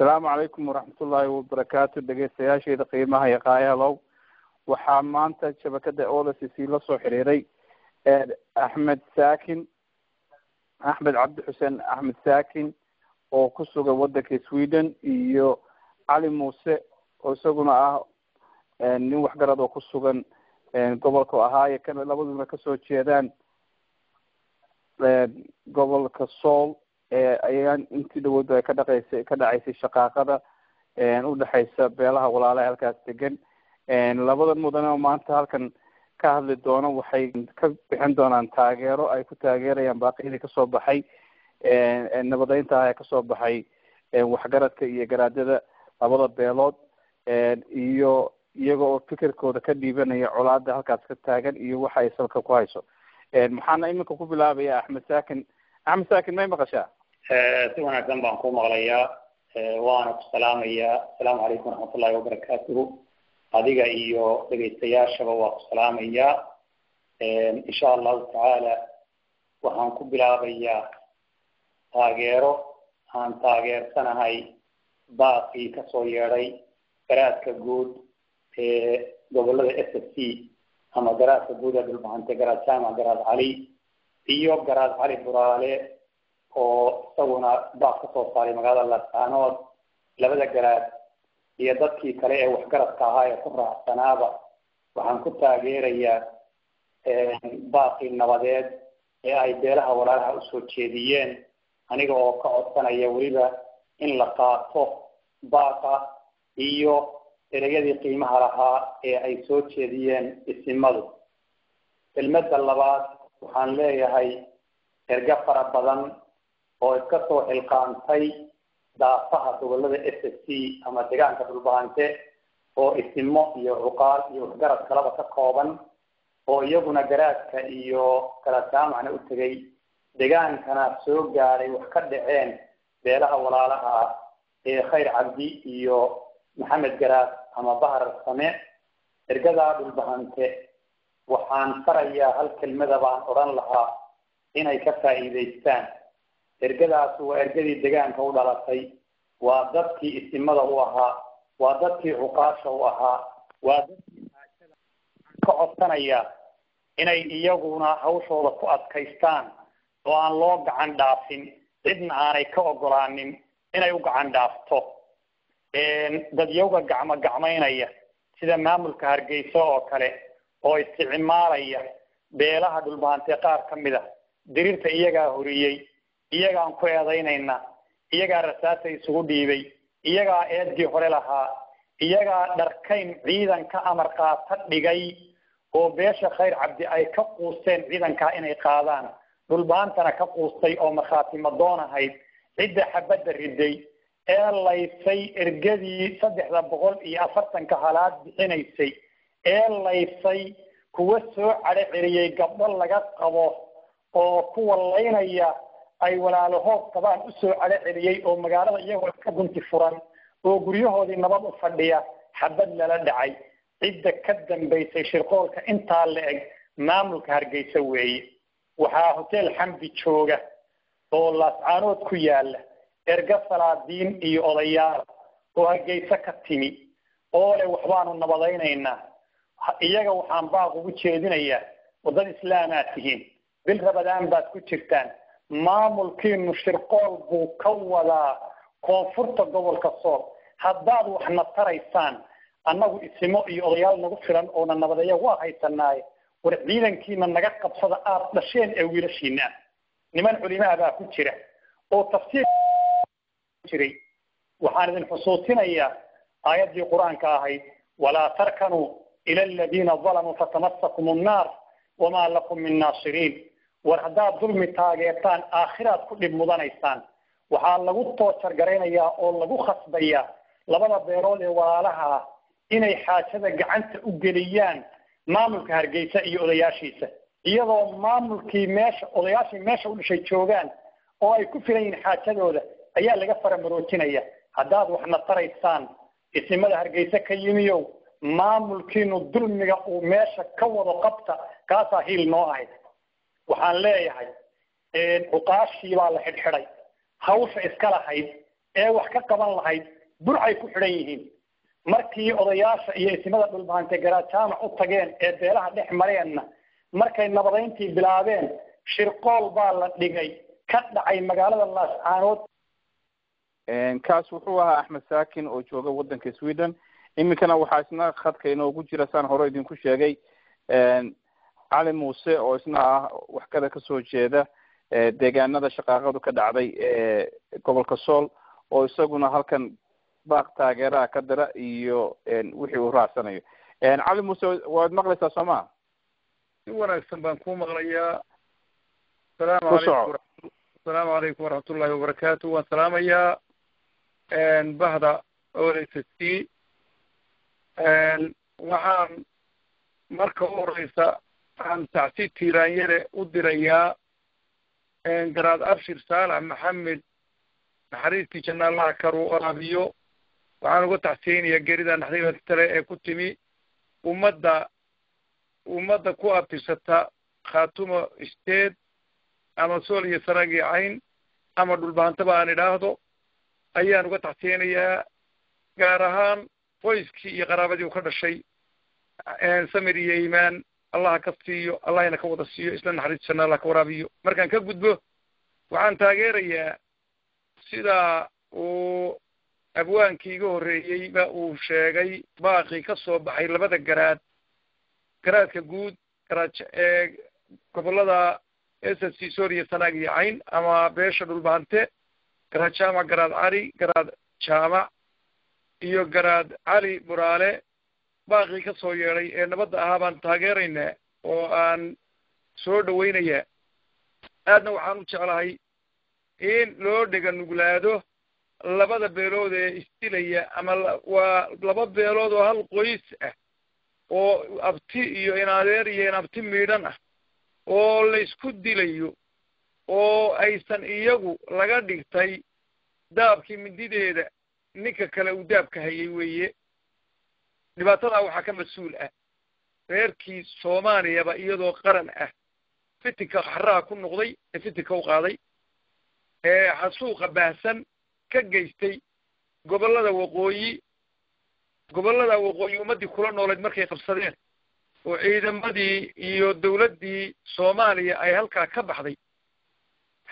asalaamu calaykum waraxmatullaahi wabarakaatu dhegeystayaasheeda qiimaha iyo waxaa maanta shabakada olcc la soo xiriiray axmed saakin axmed cabdi xuseen axmed saakin oo ku sugan wadanka sweden iyo cali muuse oo isaguna ah nin waxgarad oo ku sugan gobolka ahaaye kana labaduna ka soo jeedaan gobolka sool ayaan intii dhawoodu ay ka dhaqaysay ka dhacaysay shaqaaqada udhexaysa beelaha walaalaha halkaas degan labadan mudane oo maanta halkan ka hadli doono waxay ka bixin doonaan taageero ay ku taageerayaan baaqiyadii ka soo baxay. Nabadeynta ah ee ka soo baxay. Waxgaradka iyo garaadada labada beelood. Iyo iyaga oo fikirkooda ka dhiibanaya colaada halkaas ka taagan iyo waxa ay salka ku hayso. Maxaana iminka ku bilaabaya axmed saakin? Axmed saakin may maqashaa si wanaagsan baan ku maqlayaa. Waana ku salaamayaa asalaamu calaykum waraxmatullahi wabarakaatuhu. Adiga iyo dhegaystayaashaba waa ku salaamayaa insha allahu tacaala waxaan ku bilaabayaa taageero. Aan taageersanahay baaqii ka soo yeedhay garaadka guud ee gobollada s f c ama garaadka guud ee dhulbahante garaad jaamac garaad cali iyo garaad cali buraale oo isaguna baaq ka soo saaray magaalada lasaanood labada garaad iyo dadkii kale ee waxgaradka ahaa ee ku raacsanaaba waxaan ku taageerayaa baaqii nabadeed ee ay beelaha walaalaha u soo jeediyeen aniga oo ka codsanaya weliba in la qaato baaqa iyo ereyadii qiimaha lahaa ee ay soo jeediyeen isimadu. Kelmadda labaad waxaan leeyahay erga fara badan oo iska soo xilqaantay daafaha gobollada s f c ama deegaanka dhulbahante oo isimo iyo cuqaal iyo waxgarad kalaba ka kooban oo iyaguna garaadka iyo kala jaamacna u tegay degaankana soo gaadhay wax ka dhaceen beelaha walaalaha ee khayr cabdi iyo maxamed garaad ama bahar same. Ergadaa dhulbahante waxaan farayaa hal kelmada baan odhan lahaa inay ka faa'iidaystaan ergadaasi waa ergadii degaanka u dhalatay. Waa dadkii isimada u ahaa. Waa dadkii cuqaasha u ahaa. Waa dadkii aajada ka codsanaya inay iyaguna hawshooda ku adkaystaan oo aan loo gacan dhaafin. Cidna aanay ka ogolaanin inay u gacan dhaafto. Dadyawga gacmo gacmaynaya sida maamulka hargeysa oo kale oo isticmaalaya beelaha dhulbahante qaar ka mid a diriirta iyagaa horiyey iyagaan ku eedaynayna. Iyagaa rasaasa isugu dhiibay. Iyagaa eedgii hore lahaa. Iyagaa dharkayn ciidan ka amar qaata dhigay oo beesha khayr cabdi ay ka quusteen ciidankaa inay qaadaan. Dhulbaantana ka quustay oo markhaati madoon ahayd. Cidda xabadda riday. Ee laysay ergadii saddexda boqol iyo afartanka halaad bixinaysay. Ee laysay kuwa soo cadho gabdho laga qabo oo kuwa laynaya ay walaalahood qabaan u soo cadho celiyey oo magaalada iyagoo ka gunti furan oo guryahoodii nabad u fadhiya xabad lala dhacay. Cidda ka dambaysay shirqoolka intaa la eg maamulka hargeysa weeye waxaa hotel xamdi jooga oo laascaanood ku yaalla erga salaadiin iyo odayaal oo hargeysa ka timi. Oo le waxbaanu nabadaynaynaa. Iyaga waxaan baaq ugu jeedinayaa waddad islaamaa tihiin bil rabadaan baad ku jirtaan maamulkiinu shirqool buu ka wadaa koonfurta gobolka sool haddaad waxna taraysaan annagu isimo iyo odayaal nagu filan oona nabadeeya waa haysanaaye war ciidankiina naga qabsada aada dhasheen ee wiilashiina niman culimaa baa ku jira oo tafsiir jiray. Waxaan idin xusuusinayaa aayaddii qur'aanka ahayd walaa tarkanuu ila aladiina dalamuu fatamasakum annaar wamaa lakum min naasiriin war haddaad dulmi taageertaan aakhiraad ku dhib mudanaysaan. Waxaa lagu toojar garaynayaa oo lagu khasbayaa labada beelood ee walaalaha ah inay xaajada gacanta u geliyaan maamulka hargeysa iyo odayaashiisa. Iyadoo maamulkii meesha odayaashii meesha u dhashay joogaan oo ay ku filan yihiin xaajadooda ayaa laga faramaroojinaya haddaad waxna taraysaan isimada hargeysa ka yimiyow maamulkiinu dulmiga uu meesha ka wado qabta kaasaa hiil noo ahayd waxaan leeyahay cuqaashii baa la xidhxidhay. Hawsha iska lahayd ee wax ka qaban lahayd burcay ku xidhan yihiin. Markii odayaasha iyo isimada dhulbahante garaad jaamac u tageen ee beelaha dhex mareenna markay nabadayntii bilaabeen shirqool baa la dhigay ka dhacay magaalada laascaanood kaas wuxuu ahaa axmed saakin oo jooga waddanka sweden. Iminkana waxaa isna khadka inoogu jira saan hore idinku sheegay cali muuse oo isna ah waxkada ka soo jeeda deegaanada shaqaaqadu ka dhacday gobolka sool oo isaguna halkan baaq taageeraha ka dira iyo wixii uu raacsanayo. Cali muuse waad maqlaysaa soo maa si wanaagsan baan ku maqlayaa. Asalaamu alaykum asalaamu calaykum waraxmat ullahi wabarakaatu waan salaamayaa bahda olsa c waxaan marka u horeysa aan tacsi tiiraanyare u dirayaa garaad abshir saalax maxamed naxariistii jannaalaha karu oraabiyo. Waxaan uga tacsiyeynayaa gerida naxdinta tale ee ku timi. Ummadda ummadda ku abtirsata khaatumo state ama sool iyo saragii cayn ama dhulbahantaba aan idhaahdo ayaan uga tacsiyeynayaa gaar ahaan qoyskii iyo qaraabadii u ka dhashay. Samir iyo iimaan allaha ka siiyo allahna ka wada siiyo isla naxariis janna allah ka waraabiyo. Markaan ka gudbo waxaan taageerayaa sida uu abwaankii iga horreeyeyba uu sheegay baaqii ka soo baxay labada garaad. Garaadka guud garaad ee gobollada s c sooriya sanaag iyo cayn ama beesha dhulbahante garaad jaamac garaad cali garaad jaamac iyo garaad cali buraale baaqii ka soo yeedhay ee nabadda ahaa baan taageeraynaa oo aan soo dhawaynayaa aadna waxaan u jeclahay in loo dhega nuglaado labada beelood ee isdilaya ama waa laba beelood oo hal qoys ah oo abti iyo inadeer iyo inabti miidhan ah oo la isku dilayo oo aysan iyagu laga dhigtay daabkii mindideeda ninka kale uu daabka hayay weeye dhibaatadaa waxaa ka mas'uul ah. Reerkii soomaaliyaba iyadoo qaran ah fitinka xaraha ku noqday ee fitinka u qaaday ee xasuuqa baahsan ka geystay gobollada waqooyi gobollada waqooyi ummaddii kula noolayd markay qabsadeen oo ciidamadii iyo dawladdii soomaaliya ay halkaa ka baxday.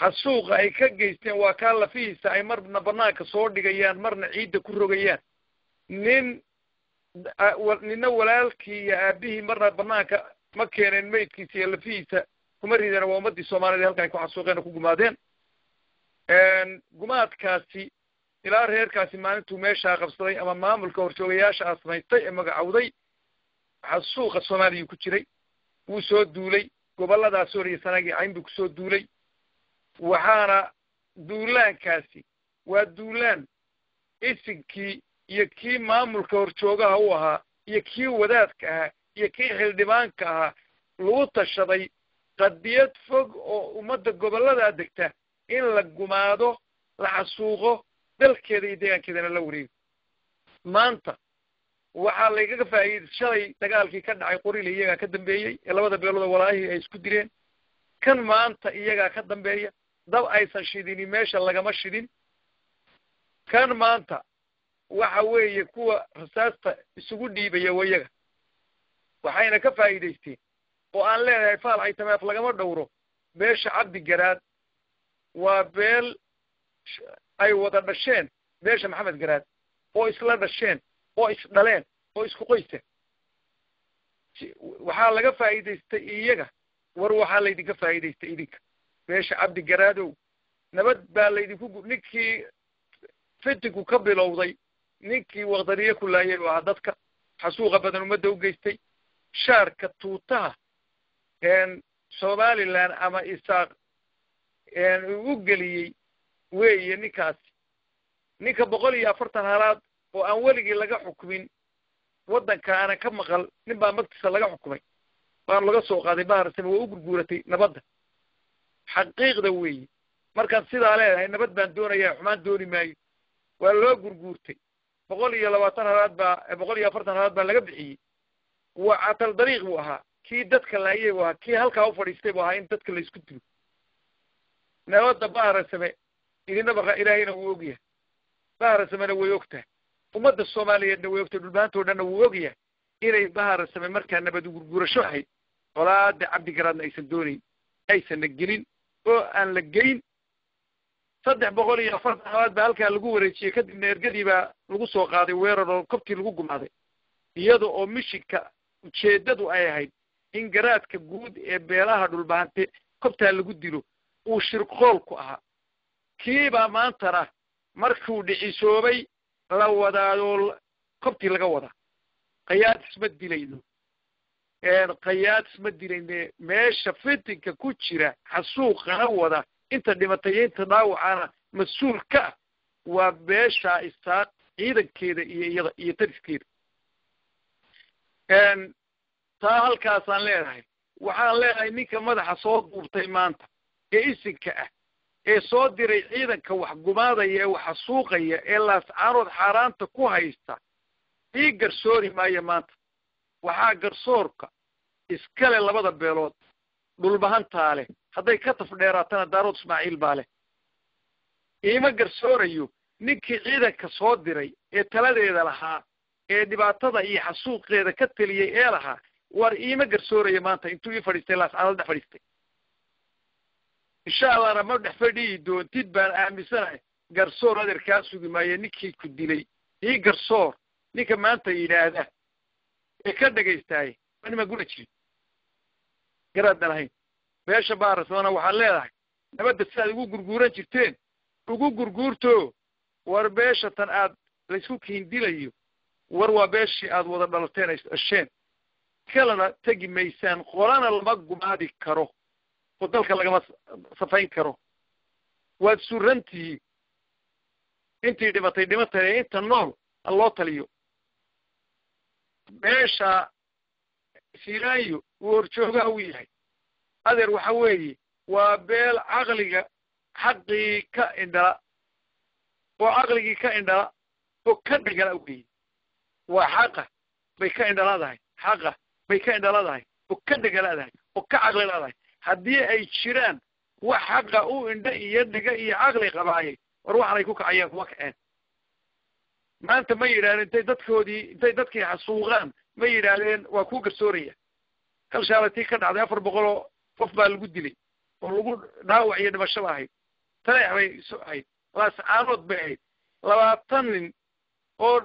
Xasuuqa ay ka geysteen waa kaa lafihiisa ay marna banaanka soo dhigayaan marna ciidda ku rogayaan. Nin nina walaalkii iyo aabihii marna banaanka ma keeneen maydkiisa iyo lafihiisa. Kuma rideen waa ummaddii soomaaliyad halka ay ku xasuuqeen oo ku gumaadeen. Gumaadkaasi ilaa reerkaasi maalintuu meeshaa qabsaday ama maamulka horjoogayaasha a samaystay ee magacowday xasuuqa soomaaliyuu ku jiray. Wuu soo duulay gobolladaa sooriya sanagii cayn buu ku soo duulay. Waxaana duulaankaasi waa duulaan isinkii iyo kii maamulka horjoogaha u ahaa iyo kii wadaadka ahaa iyo kii xildhibaanka ahaa lagu tashaday qadiyad fog oo ummadda gobolladaa degta in la gumaado la xasuuqo dalkeeda iyo deegaankeedana la wareego. Maanta waxaa laygaga faa'iiday shalay dagaalkii ka dhacay qorile iyagaa ka dambeeyey ee labada beelood walaahii ay isku direen. Kan maanta iyagaa ka dambeeya dab aysan shidini meesha lagama shidin. Kan maanta waxa weeye kuwa rasaasta isugu dhiibaya wayaga. Waxayna ka faa'iidaysteen oo aan leenahay faal aytameef lagama dhowro. Beesha cabdi garaad waa beel ay wada dhasheen. Beesha maxamed garaad oo isla dhasheen oo isdhaleen oo isku qoysa waxaa laga faa'iidaystay iyaga. War waxaa laydinka faa'iidaystay idinka. Beesha cabdi garaadow nabad baa laydinku ninkii fitinku ka bilowday ninkii waqdariye ku laayay oo ahaa dadka xasuuqa badan ummadda u geystay shaarka tuutaha somaliland ama isaaq uu u geliyey weeye ninkaasi ninka boqol iyo afartan halaad oo aan weligii laga xukumin waddanka aanan ka maqal nin baa magtiisa laga xukumay. Baanu laga soo qaaday baharsame waa u gurguuratay nabadda. Xaqiiqda weeye markaan sidaa leedahay nabad baan doonayaa xumaan dooni maayo. Waa loo gurguurtay boqol iyo labaatan halaad baa boqol iyo afartan halaad baa laga bixiyey. Waa catal dariiq buu ahaa. Kii dadka laayay buu ahaa. Kii halkaa u fadhiistay buu ahaa in dadka la isku dilo. Nabadda baharsame idinaba ilaahayna wuu ogyahay baharasamena way og tahay ummadda soomaaliyeedna way ogtahay. Dhulbaantoo dhanna wuu ogyahay inay baharasame markaa nabad gurgurasho ahayd. Colaada cabdigaraadna aysan doonayn aysanna gelin oo aan la geyn saddex boqol iyo afartan labaad baa halkaa lagu wareejiyey kadibna ergadii baa lagu soo qaaday weerar oo kobtii lagu gumaaday iyada oo mishinka ujeeddadu ay ahayd in garaadka guud ee beelaha dhulbaante kobtaa lagu dilo uu shirqoolku ahaa. Kiibaa maantana markuu dhicisoobay la wadaadoo kobtii laga wadaa. Qayaad isma dilayno. Qayaad isma dilayne meesha fitinka ku jira xasuuqana wada inta dhimatay dhaawacana mas'uul ka ah waa beeshaa isaaq ciidankeeda iyo iyada iyo tariskeeda taa halkaasaan leenahay waxaan leenahay ninka madaxa soo duubtay maanta ee isinka ah ee soo diray ciidanka wax gumaadaya ee wax xasuuqaya ee laascaanood xaaraanta ku haysta ii garsoori maayo maanta. Waxaa garsoorka iskale labada beelood dhulbahantaa leh hadday ka taf dheeraatana daarood ismaaciil baa leh. Iima garsoorayo ninkii ciidanka soo diray ee taladeeda lahaa ee dhibaatada iyo xasuuqeeda ka teliyey ee lahaa war iima garsoorayo maanta intuu ii fadhiistay laascaanood dhex fadhiistay insha allahna ma dhex fadhiyi doontid baan aaminsanahay garsoor adeer kaa sugi maayo ninkii ku dilay. Ii garsoor ninka maanta yidhaahda ee ka dhegaystaay anima guna jirin. Garaadna lahayn beesha baarasona waxaad leedahay. Nabadda sidaad ugu gurguuran jirteen ugu gurguurto war beesha tan aad laysku kiindilayo war waa beeshii aad wada dhalateen ay dhasheen. Kalena tegi maysaan qolana lama gumaadi karo. Oo dalka lagama safayn karo. Waad surantihiin intii dhimatay dhimatay inta nool ha loo taliyo. Meesha siraayo uu horjoogaha u yahay adeer waxa weeye waa beel caqliga xaqii ka indhala oo caqligii ka indhala oo ka dhigala weeye waa xaqa bay ka indhaladahay xaqa bay ka indhaladahay oo ka dhegalaadahay oo ka caqli laadahay haddii ay jiraan wax xaqa u indha iyo dhiga iyo caqli qabaayay war waxanay ku kacayeen kuma kaceen. Maanta ma yidhahdeen intay dadkoodii intay dadkii xasuuqaan ma yidhaahdeen waa ku garsooraya. Kal shaalatii ka dhacday afar boqoloo qof baa lagu dilay oo lagu dhaawac iyo dhimashada ahayd. Taleex bay isu ahayd. Laascaanood bay ahayd. Labaatan nin oo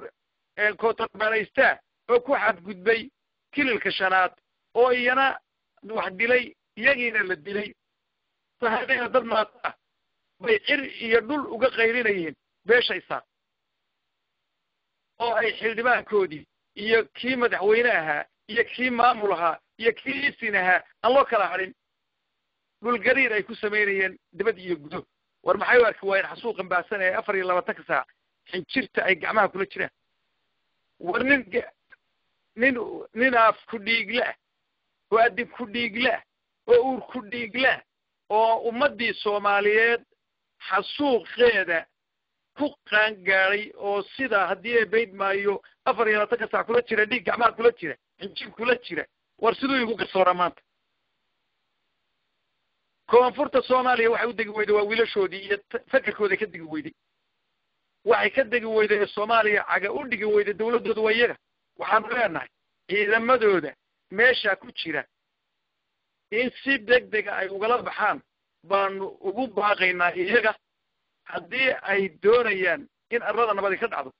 kootarbaanaystaa oo ku xadgudbay kililka shanaad oo iyana wax dilay iyagiina la dilay. Sahadeena dad maata ah bay cir iyo dhul uga qaylinayeen beesha oo ay xildhibaankoodii iyo kii madaxweyne ahaa iyo kii maamul ahaa iyo kii isin ahaa aan loo kala hadhin dhul gariir ay ku samaynayeen dibad iyo gudo. War maxay u arki waayeen xasuuqan baasan ee afar iyo labaatanka saac xinjirta ay gacmaha kula jiraan. War nin nin nin af ku dhiiglah oo adib ku dhiiglah oo uur ku dhiiglah oo ummaddii soomaaliyeed xasuuqeeda ku qaangaaday oo sida haddii ay bayd maayo afar iyo labaatanka saac kula jira dhiig gacmaha kula jira xinjir kula jira. War siduu igu garsooraa maanta koonfurta soomaaliya waxay u degi weyday waa wiilashoodii iyo fakerkooday ka degi weyday waxay ka degi weyday ee soomaaliya caga u dhigi weyday dawladdooda waa iyaga. Waxaanu leenahay ciidamadooda meeshaa ku jira in si deg dega ay ugala baxaan baanu ugu baaqaynaa iyaga haddii ay doonayaan in arlada nabadi ka dhacdo.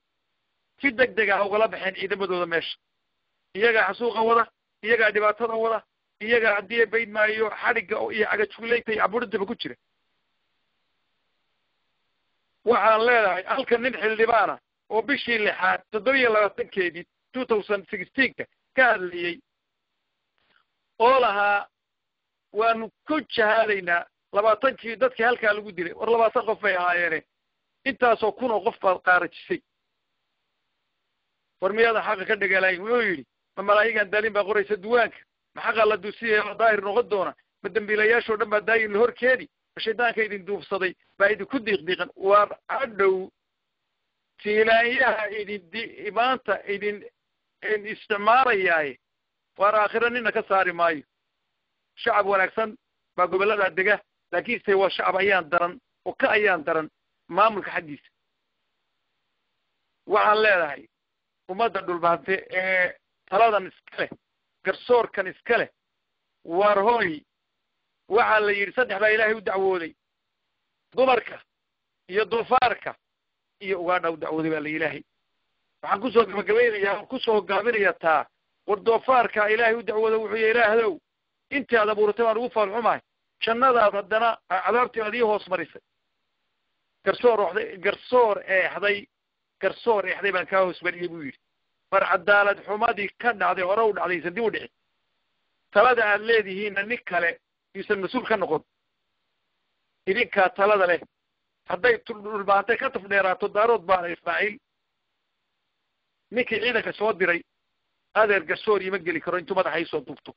Si deg dega ha ugala baxeen ciidamadooda meesha. Iyagaa xasuuqa wada iyagaa dhibaatada wada iyagaa haddii bayd maayo xadhigga iyo cagajuglayta iyo cabuurintaba ku jira. Waxaan leedahay halka nin xildhibaana oo bishii lixaad toddoba iyo labaatankeedii two thousand sixteenka ka hadlayey oo lahaa waanu ku jahaadaynaa labaatankii dadkii halkaa lagu dilay war labaatan qof bay ahaayeene intaasoo kun oo qof baad qaarajisay war miyaadan xaqa ka dhegalayn wuxuu yidhi ma malaayigan daalin baa qoraysa duwaanka ma xaqaa la duusiyaya la daahir noqon doona. Ma dembiilayaashoo dhan baa daayin la hor keeni ma shaydaanka idin duufsaday. Baa idinku diiqdiiqan. Waar hadhow tiilaanyaha idin di maanta idin isticmaalayaaye waar aakhiro nina ka saari maayo. Shacab wanaagsan baa gobolladaa dega. Laakiinse waa shacab ayaan daran oo ka ayaan daran maamulka xaggiisa. Waxaan leedahay ummadda dhulbaante ee taladan iska leh garsoorkan iska leh. War hoy waxaa la yidhi saddex baa ilaahay u dacwooday. Dumarka iyo doofaarka iyo ugaadha u dacwooday baa la ilaahay. Waxaan ku soo gabagabaynayaa ku soo hogaaminaya taa war doofaarka ilaahay u dacwooda wuxuu yih ilaahdow intii aad abuuratay baan ugu faalxumahay jannadaad haddana cadaabtii aad ii hoos marisay. Garsoor garsoor eexday garsoor eexday baan kaa hoos mariyey buu yidhi mar cadaalad xumadii ka dhacday hore u dhacday isan dib u dhici talada aad leedihiinna nin kale yuusan mas'uul ka noqon. Idinkaa talada leh. Hadday dhulbaantay ka tafdheeraato daarood baana ismaaciil. Ninkii ciidanka soo diray adeer garsoor ima geli karo intuu madaxa isoo duubto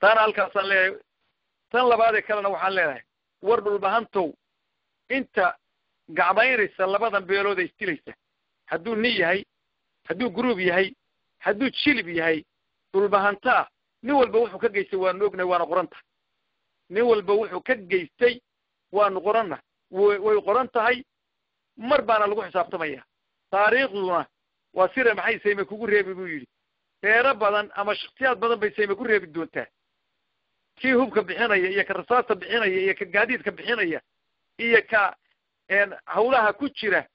taana halkaasaan leeyahay. Tan labaadee kalena waxaan leenahay war dhulbahantow inta gacmaynaysa labadan beelood ay istilaysa. Hadduu nin yahay hadduu gruub yahay hadduu jilib yahay dhulbahantaa nin walba wuxuu ka geystay waanu ognahay waana qoran tahay nin walba wuxuu ka geystay waanu qoranna way qoran tahay mar baana lagu xisaabtamaya. Taariikhduna waa sire maxay sayme kugu reebi buu yidhi. Reero badan ama shaksiyaad badan bay sayme ku reebi doontaa. Kii hubka bixinaya iyo ka rasaasta bixinaya iyo ka gaadiidka bixinaya iyo ka hawlaha ku jira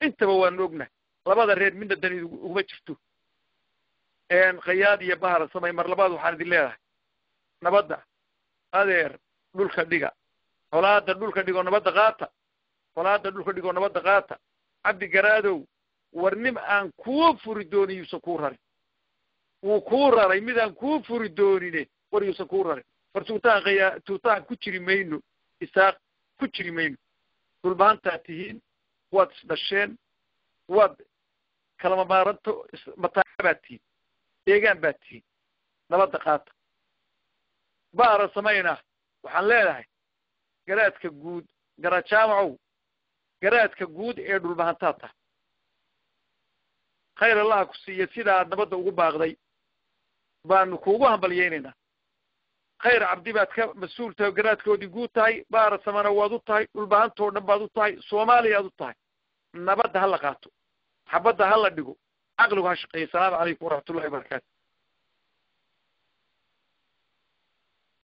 intaba waanu ognahay labada reer midna dani uguma jirto. Khayaad iyo bahara samay mar labaad waxaan idin leedahay nabadda adeer dhulka dhiga. Colaada dhulka dhigoo nabadda qaata. Colaada dhulka dhigoo nabadda qaata. Cabdi garaadow war nim aan kuu furi doonin yuusan kuu rarin wuu kuu raray midaan kuu furi doonine war yuusan kuu rarin war tuutaan khaya tuutaan ku jiri mayno isaaq ku jiri mayno. Dhulbahantaad tihiin waad isdhasheen waad kalama maaranto mataaca baad tihiin deegaan baad tihiin nabadda qaata. Baara samayna waxaan leedahay garaadka guud garajaamacow garaadka guud ee dhulbahantaad tahay. Khayr allaha ku siiya sida aad nabadda ugu baaqday baanu kuugu hambalyeynaynaa khayr cabdi baad ka mas'uul tahay garaadkoodii guud tahay baara samana waad u tahay dhulbahantoo dhan baad u tahay soomaaliya aad u tahay. Nabadda ha la qaato xabadda ha la dhigo caqligu ha shaqeeya asalaamu calaykum waraxmat ullahi wabarakaatu